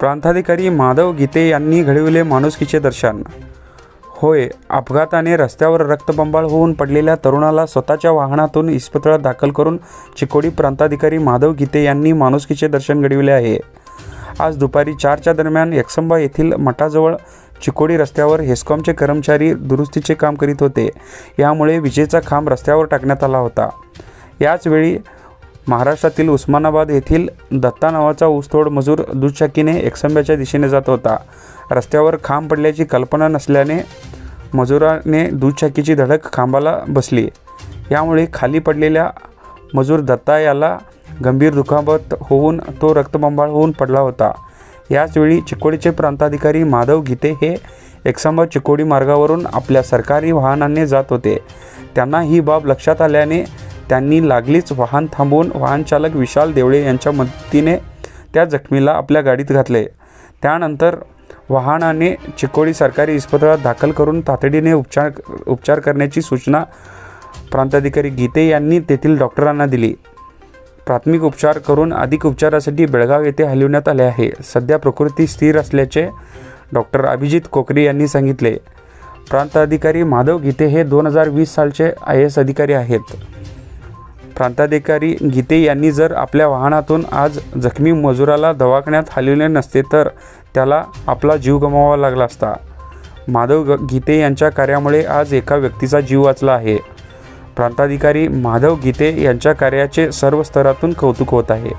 प्रांताधिकारी माधव गीते यांनी घडविले माणुसकीचे दर्शन. होय अपघाताने रस्त्यावर रक्तबंबाळ होऊन पडलेल्या तरुणाला स्वतःच्या वाहनातून इस्पितळात दाखल करून चिकोडी प्रांताधिकारी माधव गीते यांनी माणुसकीचे दर्शन घडविले आहे. आज दुपारी चारच्या दरम्यान यक्संबा येथील मठाजवळ चिकोडी रस्त्यावर हेस्कॉमचे कर्मचारी दुरुस्तीचे काम करीत होते. यामुळे विजेचा खांब रस्त्यावर टाकण्यात आला होता. याचवेळी महाराष्ट्रातील उस्मानाबाद येथील दत्ता नावाचा ऊसतोड मजूर दुचाकीने एकसंब्याच्या दिशेने जात होता. रस्त्यावर खांब पडल्याची कल्पना नसल्याने मजुराने दुचाकीची धडक खांबाला बसली. यामुळे खाली पडलेल्या मजूर दत्ता याला गंभीर दुखापत होऊन तो रक्तबंबाळ होऊन पडला होता. याचवेळी चिकोडीचे प्रांताधिकारी माधव गीते हे एकसंबा चिकोडी मार्गावरून आपल्या सरकारी वाहनाने जात होते. त्यांना ही बाब लक्षात आल्याने त्यांनी लागलीच वाहन थांबवून वाहनचालक विशाल देवळे यांच्या मदतीने त्या जखमीला आपल्या गाडीत घातले. त्यानंतर वाहनाने चिकोडी सरकारी इस्पितळात दाखल करून तातडीने उपचार उपचार करण्याची सूचना प्रांताधिकारी गीते यांनी तेथील डॉक्टरांना दिली. प्राथमिक उपचार करून अधिक उपचारासाठी बेळगाव येथे हलविण्यात आले आहे. सध्या प्रकृती स्थिर असल्याचे डॉक्टर अभिजित कोकरे यांनी सांगितले. प्रांताधिकारी माधव गीते हे दोन हजार वीस सालचे आय एस अधिकारी आहेत. प्रांताधिकारी गीते यांनी जर आपल्या वाहनातून आज जखमी मजुराला दवाखान्यात हलविले नसते तर त्याला आपला जीव गमवावा लागला असता. माधव ग गीते यांच्या कार्यामुळे आज एका व्यक्तीचा जीव वाचला आहे. प्रांताधिकारी माधव गीते यांच्या कार्याचे सर्व स्तरातून कौतुक होत आहे.